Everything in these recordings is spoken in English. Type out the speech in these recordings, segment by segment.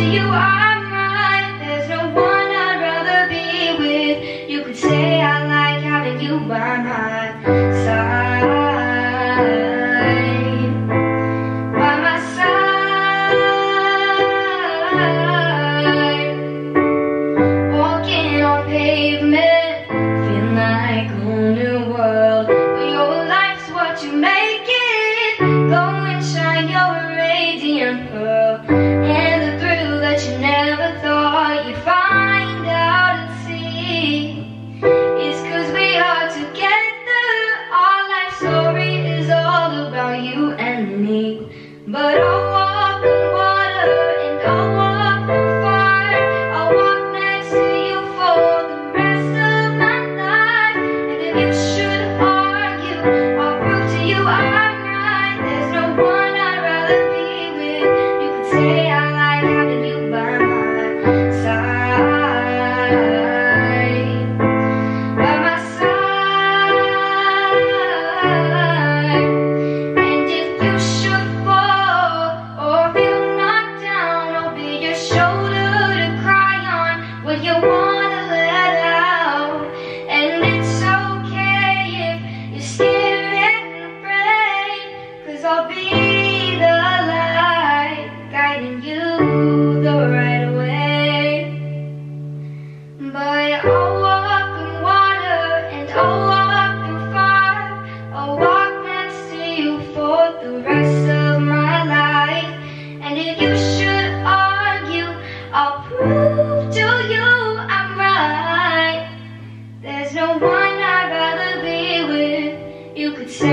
you are. but I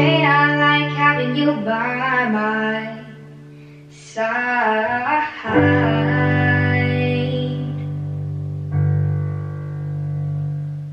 I like having you by my side?